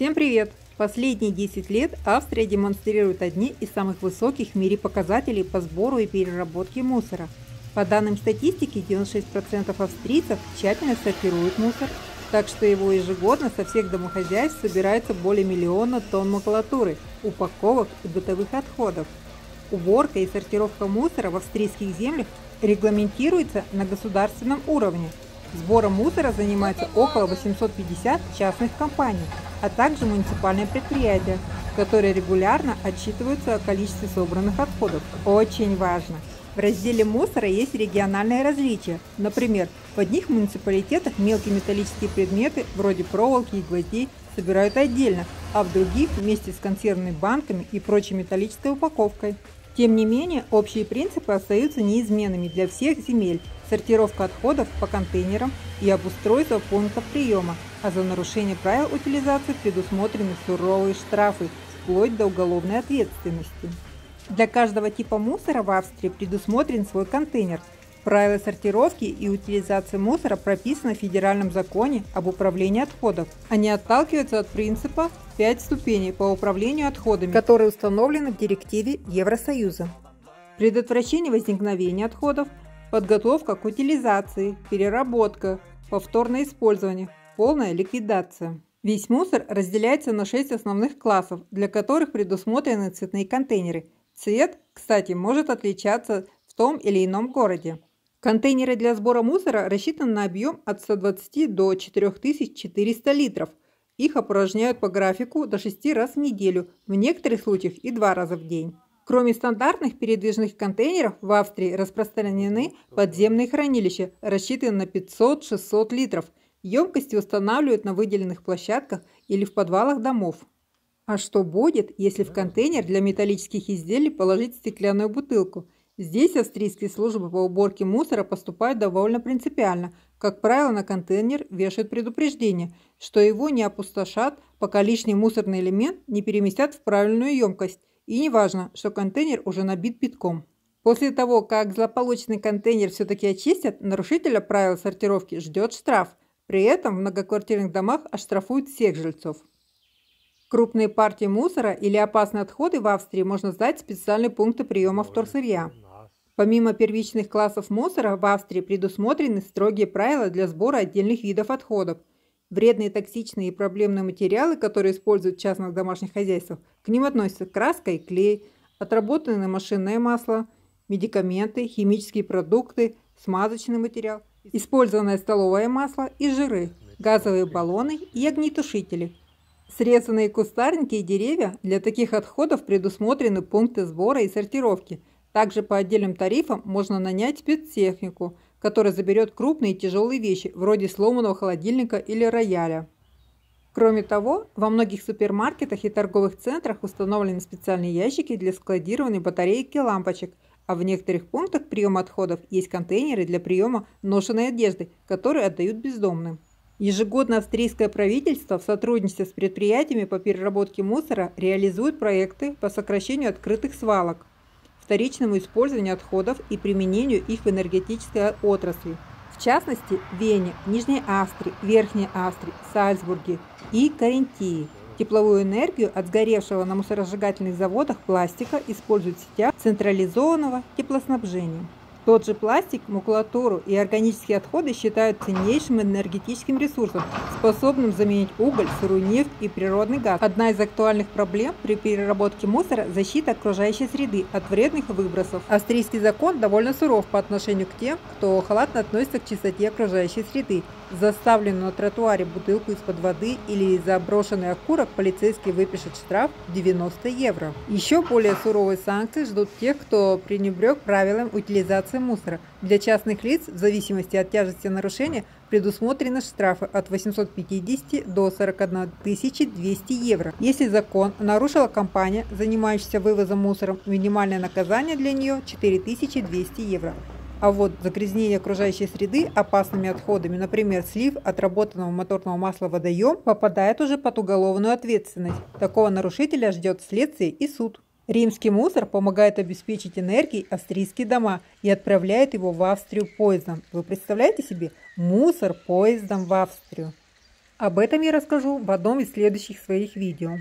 Всем привет! Последние 10 лет Австрия демонстрирует одни из самых высоких в мире показателей по сбору и переработке мусора. По данным статистики, 96% австрийцев тщательно сортируют мусор, так что его ежегодно со всех домохозяйств собирается более миллиона тонн макулатуры, упаковок и бытовых отходов. Уборка и сортировка мусора в австрийских землях регламентируется на государственном уровне. Сбором мусора занимается около 850 частных компаний – а также муниципальные предприятия, которые регулярно отчитываются о количестве собранных отходов. Очень важно! В разделе мусора есть региональные различия. Например, в одних муниципалитетах мелкие металлические предметы, вроде проволоки и гвоздей, собирают отдельно, а в других вместе с консервными банками и прочей металлической упаковкой. Тем не менее, общие принципы остаются неизменными для всех земель – сортировка отходов по контейнерам и обустройство пунктов приема, а за нарушение правил утилизации предусмотрены суровые штрафы, вплоть до уголовной ответственности. Для каждого типа мусора в Австрии предусмотрен свой контейнер. Правила сортировки и утилизации мусора прописаны в федеральном законе об управлении отходов. Они отталкиваются от принципа 5 ступеней по управлению отходами, которые установлены в директиве Евросоюза. Предотвращение возникновения отходов, подготовка к утилизации, переработка, повторное использование, полная ликвидация. Весь мусор разделяется на 6 основных классов, для которых предусмотрены цветные контейнеры. Цвет, кстати, может отличаться в том или ином городе. Контейнеры для сбора мусора рассчитаны на объем от 120 до 4400 литров. Их опорожняют по графику до 6 раз в неделю, в некоторых случаях и 2 раза в день. Кроме стандартных передвижных контейнеров, в Австрии распространены подземные хранилища, рассчитанные на 500-600 литров – Емкости устанавливают на выделенных площадках или в подвалах домов. А что будет, если в контейнер для металлических изделий положить стеклянную бутылку? Здесь австрийские службы по уборке мусора поступают довольно принципиально. Как правило, на контейнер вешают предупреждение, что его не опустошат, пока лишний мусорный элемент не переместят в правильную емкость. И не важно, что контейнер уже набит битком. После того, как злополучный контейнер все-таки очистят, нарушителя правил сортировки ждет штраф. При этом в многоквартирных домах оштрафуют всех жильцов. Крупные партии мусора или опасные отходы в Австрии можно сдать в специальные пункты приема вторсырья. Помимо первичных классов мусора, в Австрии предусмотрены строгие правила для сбора отдельных видов отходов. Вредные, токсичные и проблемные материалы, которые используют частных домашних хозяйствах, к ним относятся краска и клей, отработанное машинное масло, медикаменты, химические продукты, смазочный материал – использованное столовое масло и жиры, газовые баллоны и огнетушители. Срезанные кустарники и деревья для таких отходов предусмотрены пункты сбора и сортировки. Также по отдельным тарифам можно нанять спецтехнику, которая заберет крупные и тяжелые вещи, вроде сломанного холодильника или рояля. Кроме того, во многих супермаркетах и торговых центрах установлены специальные ящики для складирования батареек и лампочек – а в некоторых пунктах приема отходов есть контейнеры для приема ношенной одежды, которые отдают бездомным. Ежегодно австрийское правительство в сотрудничестве с предприятиями по переработке мусора реализует проекты по сокращению открытых свалок, вторичному использованию отходов и применению их в энергетической отрасли. В частности, в Вене, Нижней Австрии, Верхней Австрии, Сальцбурге и Карентии – Тепловую энергию от сгоревшего на мусоросжигательных заводах пластика используют в сетях централизованного теплоснабжения. Тот же пластик, макулатуру и органические отходы считают ценнейшим энергетическим ресурсом, способным заменить уголь, сырую нефть и природный газ. Одна из актуальных проблем при переработке мусора – защита окружающей среды от вредных выбросов. Австрийский закон довольно суров по отношению к тем, кто халатно относится к чистоте окружающей среды. За оставленную на тротуаре бутылку из-под воды или за брошенный окурок полицейский выпишет штраф 90 евро. Еще более суровые санкции ждут тех, кто пренебрег правилам утилизации мусора. Для частных лиц, в зависимости от тяжести нарушения, предусмотрены штрафы от 850 до 41 200 евро. Если закон нарушила компания, занимающаяся вывозом мусора, минимальное наказание для нее 4200 евро. А вот загрязнение окружающей среды опасными отходами, например, слив отработанного моторного масла водоем, попадает уже под уголовную ответственность. Такого нарушителя ждет следствие и суд. Римский мусор помогает обеспечить энергией австрийские дома и отправляет его в Австрию поездом. Вы представляете себе? Мусор поездом в Австрию. Об этом я расскажу в одном из следующих своих видео.